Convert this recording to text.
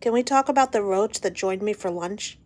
Can we talk about the roach that joined me for lunch?